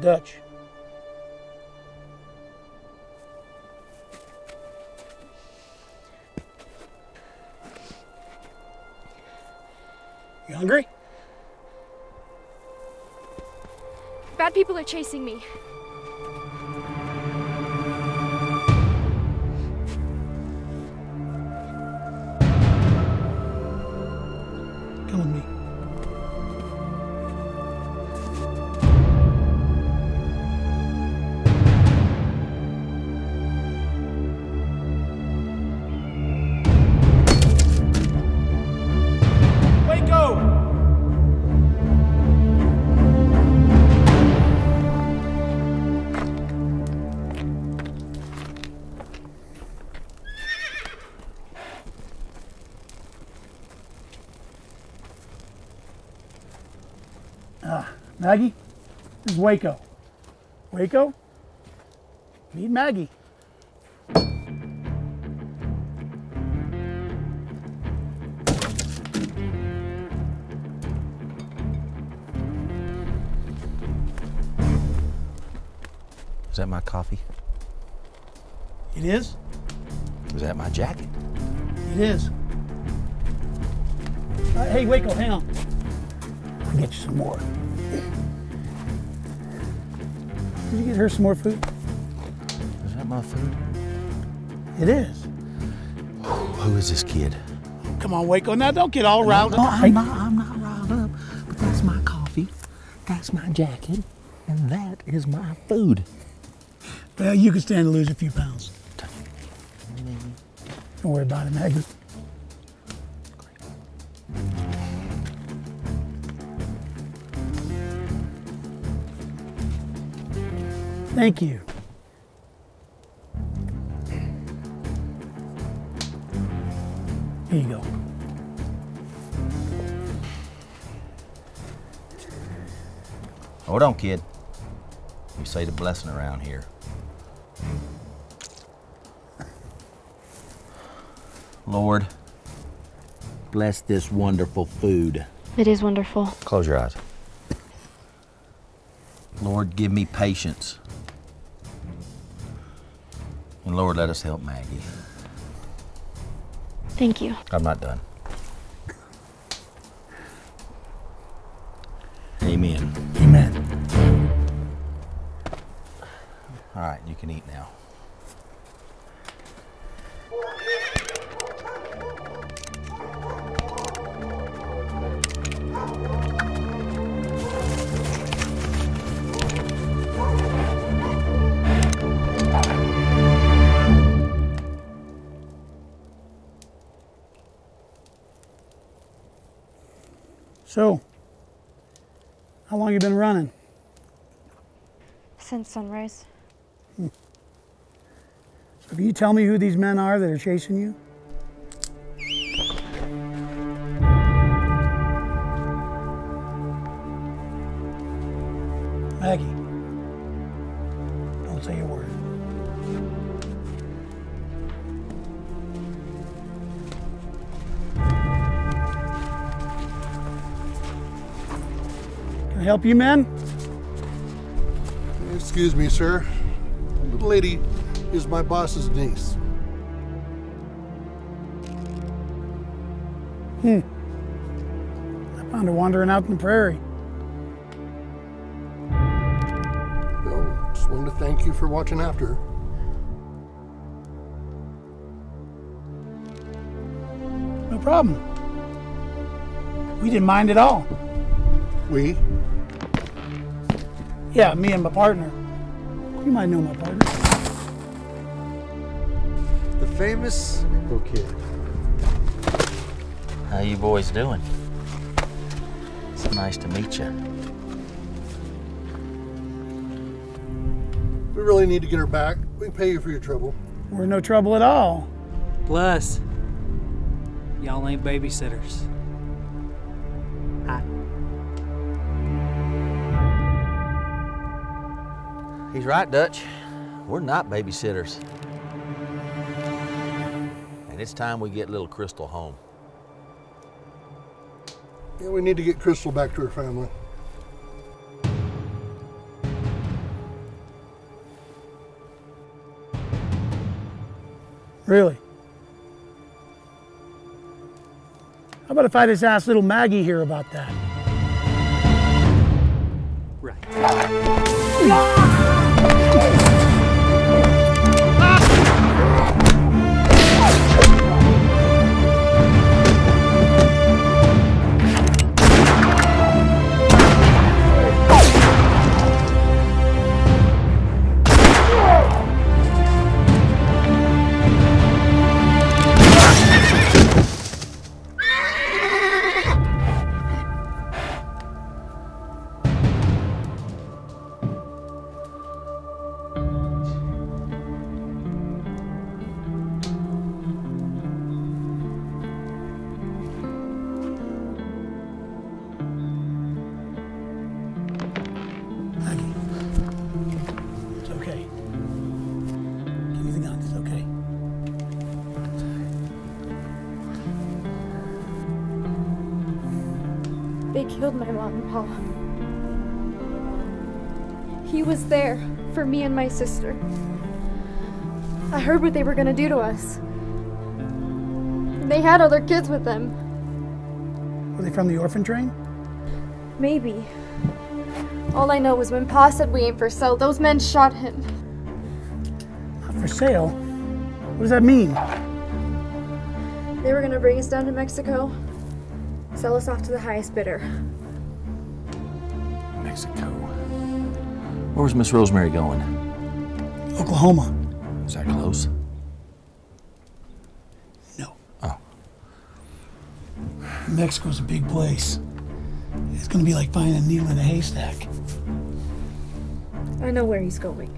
Dutch. You hungry? Bad people are chasing me. Maggie, this is Waco. Waco? Meet Maggie. Is that my coffee? It is? Is that my jacket? It is. Uh, hey, Waco, hang on. I'll get you some more. Did you get her some more food? Is that my food? It is. Who is this kid? Come on, Waco. Now don't get all riled No, up. I'm not, I'm not riled up, but that's my coffee, that's my jacket, and that is my food. Well, you can stand to lose a few pounds. Don't worry about it, Maggie. Thank you. Here you go. Hold on, kid. We say the blessing around here. Lord, bless this wonderful food. It is wonderful. Close your eyes. Lord, give me patience. And Lord, let us help Maggie. Thank you. I'm not done. Amen. Amen. All right, you can eat now. So, how long you been running? Since sunrise. So, can you tell me who these men are that are chasing you? Maggie, don't say a word. Help you, men? Excuse me, sir. The lady is my boss's niece. Hmm. I found her wandering out in the prairie. Well, just wanted to thank you for watching after her. No problem. We didn't mind at all. We? Yeah, me and my partner. You might know my partner. The famous Waco Kid. How you boys doing? It's nice to meet you. We really need to get her back. We can pay you for your trouble. We're no trouble at all. Plus, y'all ain't babysitters. He's right, Dutch. We're not babysitters. And it's time we get little Crystal home. Yeah, we need to get Crystal back to her family. Really? How about if I just asked little Maggie here about that? Right. They killed my mom and pa. He was there for me and my sister. I heard what they were gonna do to us. They had other kids with them. Were they from the orphan train? Maybe. All I know was when Pa said we ain't for sale, those men shot him. Not for sale. What does that mean? They were gonna bring us down to Mexico, sell us off to the highest bidder. Mexico. Where was Miss Rosemary going? Oklahoma. Is that close? No. Oh. Mexico's a big place. It's gonna be like finding a needle in a haystack. I know where he's going.